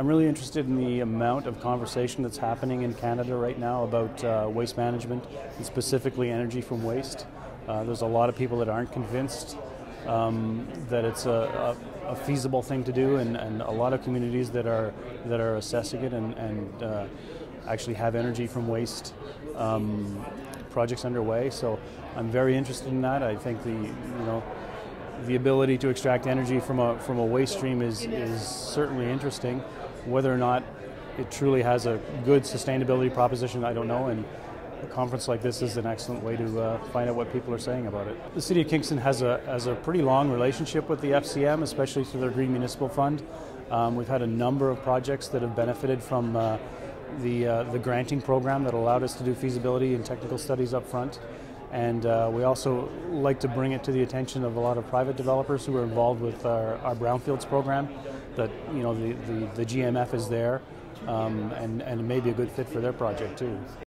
I'm really interested in the amount of conversation that's happening in Canada right now about uh, waste management and specifically energy from waste. Uh, there's a lot of people that aren't convinced um, that it's a, a, a, feasible thing to do, and, and, a lot of communities that are that are assessing it and, and uh, actually have energy from waste um, projects underway. So I'm very interested in that. I think the you know the ability to extract energy from a from a waste stream is is certainly interesting. Whether or not it truly has a good sustainability proposition, I don't know. And a conference like this is an excellent way to uh, find out what people are saying about it. The City of Kingston has a has a pretty long relationship with the FCM, especially through their Green Municipal Fund. Um, we've had a number of projects that have benefited from uh, the uh, the granting program that allowed us to do feasibility and technical studies up front. And uh, we also like to bring it to the attention of a lot of private developers who are involved with our, our brownfields program. That you know the, the, the GMF is there, um, and and it may be a good fit for their project too.